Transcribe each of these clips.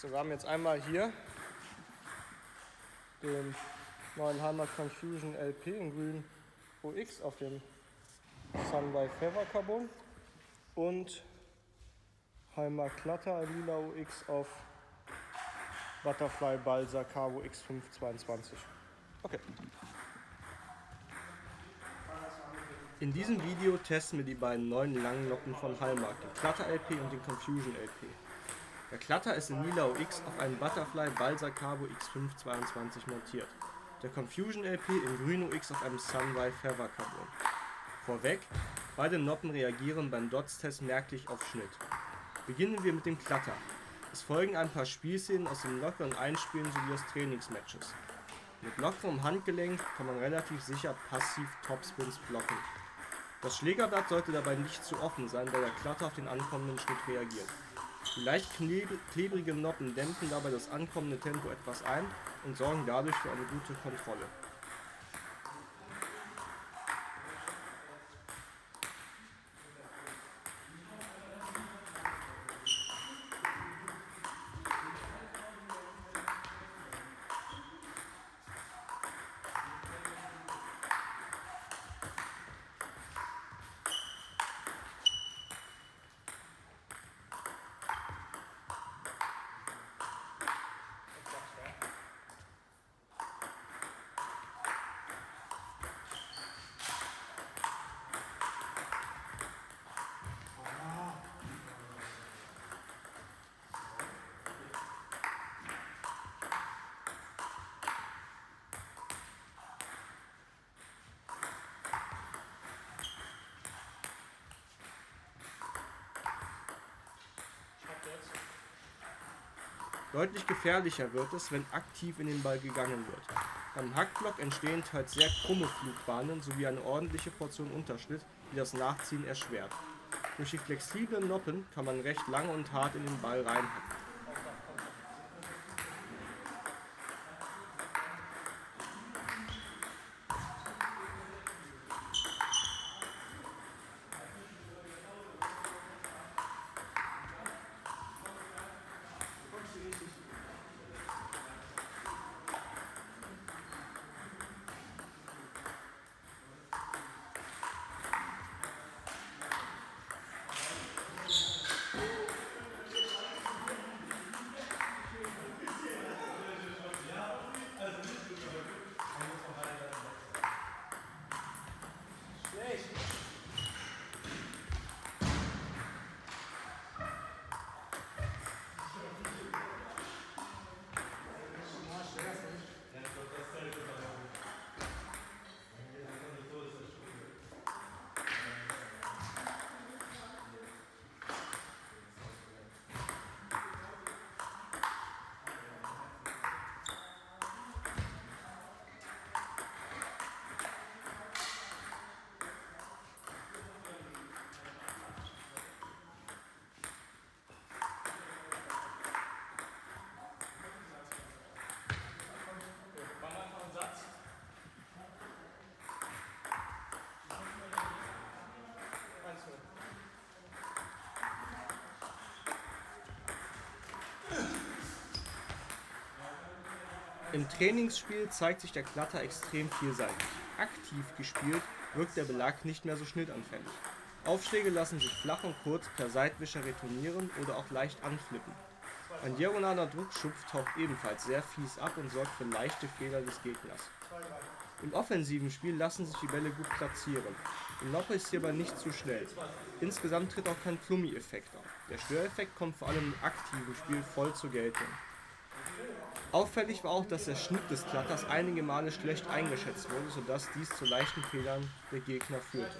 So, wir haben jetzt einmal hier den neuen Heimat Confusion LP in grün OX auf dem Sunlight Feather Carbon und Heimat Clutter lila OX auf Butterfly Balsa Carbo X522. Okay. In diesem Video testen wir die beiden neuen langen Locken von Hallmark, den Clutter LP und den Confusion LP. Der Clutter ist in lila OX auf einem Butterfly Balsa Carbo X522 montiert. Der Confusion LP in grün OX auf einem Sunrise Feather Carbon. Vorweg, beide Noppen reagieren beim Dots-Test merklich auf Schnitt. Beginnen wir mit dem Clutter. Es folgen ein paar Spielszenen aus dem lockeren Einspielen sowie aus Trainingsmatches. Mit lockerem Handgelenk kann man relativ sicher passiv Topspins blocken. Das Schlägerblatt sollte dabei nicht zu offen sein, da der Klatter auf den ankommenden Schnitt reagiert. Die leicht klebrigen Noppen dämpfen dabei das ankommende Tempo etwas ein und sorgen dadurch für eine gute Kontrolle. Deutlich gefährlicher wird es, wenn aktiv in den Ball gegangen wird. Beim Hackblock entstehen teils sehr krumme Flugbahnen sowie eine ordentliche Portion Unterschnitt, die das Nachziehen erschwert. Durch die flexiblen Noppen kann man recht lang und hart in den Ball reinhacken. Im Trainingsspiel zeigt sich der Klatter extrem vielseitig. Aktiv gespielt wirkt der Belag nicht mehr so schnittanfällig. Aufschläge lassen sich flach und kurz per Seitwischer retournieren oder auch leicht anflippen. Ein diagonaler Druckschupf taucht ebenfalls sehr fies ab und sorgt für leichte Fehler des Gegners. Im offensiven Spiel lassen sich die Bälle gut platzieren. Im Noppe ist hierbei nicht zu schnell. Insgesamt tritt auch kein Flummi-Effekt auf. Der Störeffekt kommt vor allem im aktiven Spiel voll zur Geltung. Auffällig war auch, dass der Schnitt des Klatters einige Male schlecht eingeschätzt wurde, sodass dies zu leichten Fehlern der Gegner führte.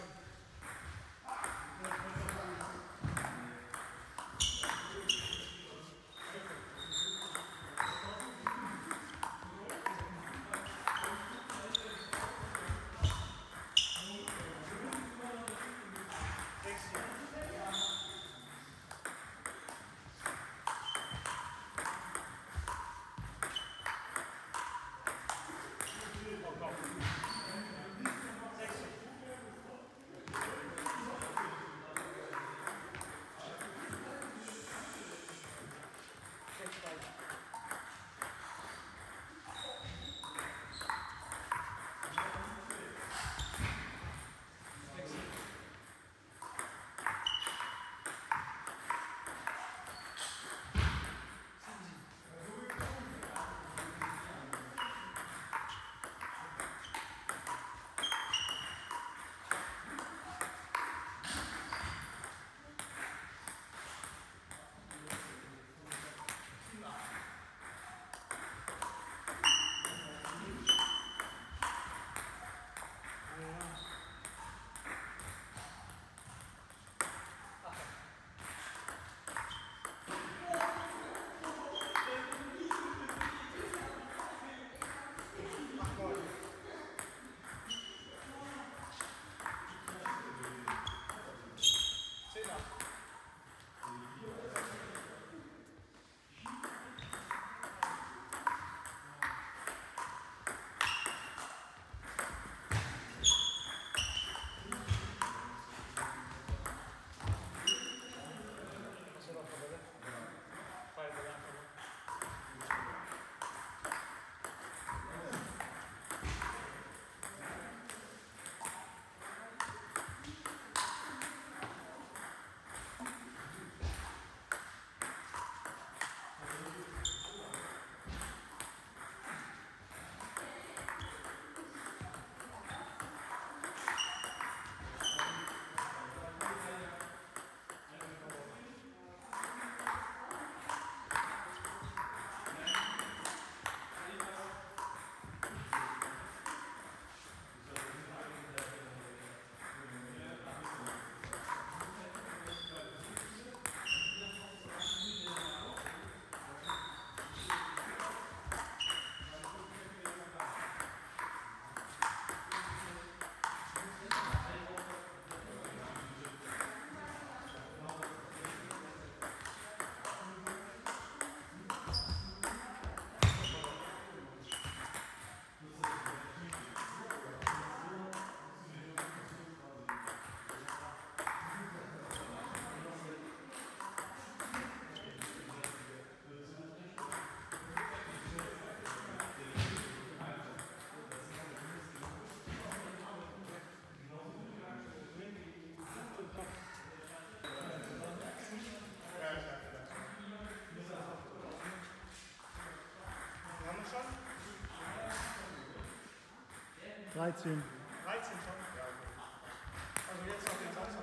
13. 13 schon? Ja. Also jetzt noch den Samstag.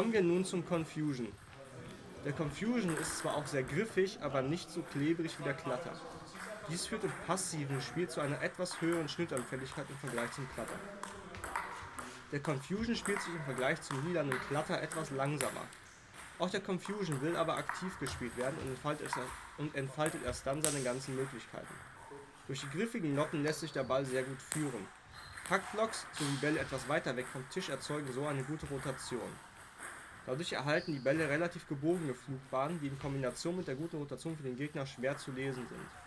Kommen wir nun zum Confusion. Der Confusion ist zwar auch sehr griffig, aber nicht so klebrig wie der Klatter. Dies führt im passiven Spiel zu einer etwas höheren Schnittanfälligkeit im Vergleich zum Klatter. Der Confusion spielt sich im Vergleich zum lilanen Klatter etwas langsamer. Auch der Confusion will aber aktiv gespielt werden und entfaltet, erst, dann seine ganzen Möglichkeiten. Durch die griffigen Noppen lässt sich der Ball sehr gut führen. Hackblocks sowie Bälle etwas weiter weg vom Tisch erzeugen so eine gute Rotation. Dadurch erhalten die Bälle relativ gebogene Flugbahnen, die in Kombination mit der guten Rotation für den Gegner schwer zu lesen sind.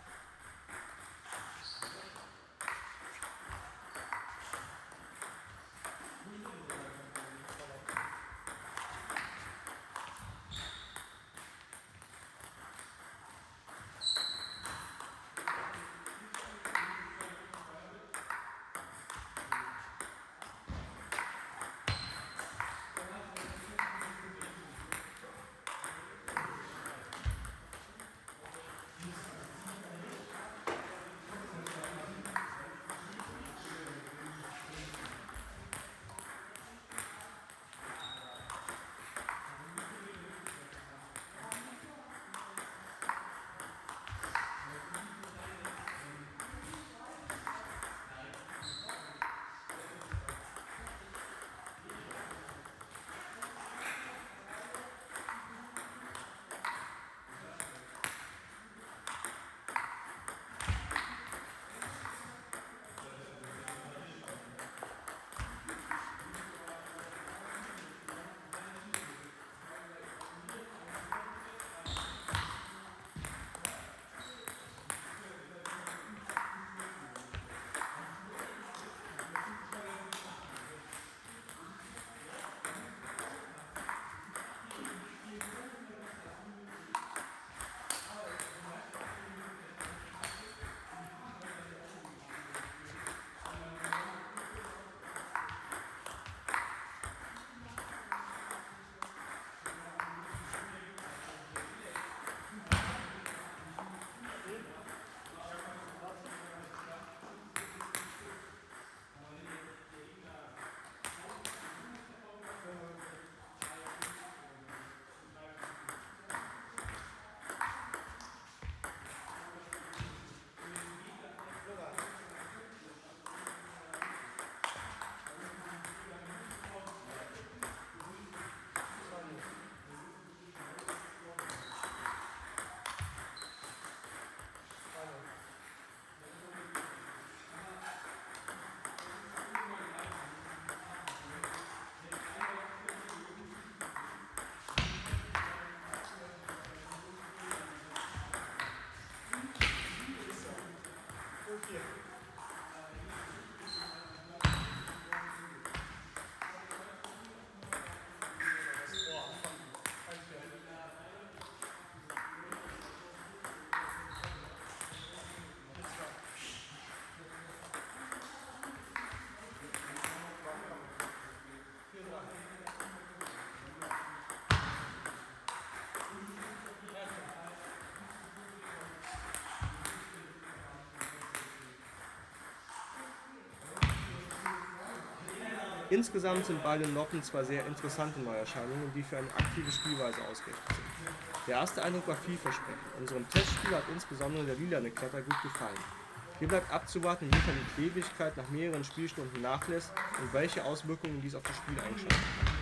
Insgesamt sind beide Noppen zwar sehr interessante Neuerscheinungen, die für eine aktive Spielweise ausgerichtet sind. Der erste Eindruck war vielversprechend. Unserem Testspiel hat insbesondere der lilane Kletter gut gefallen. Hier bleibt abzuwarten, inwiefern die Klebigkeit nach mehreren Spielstunden nachlässt und welche Auswirkungen dies auf die Spieleinstellungen hat.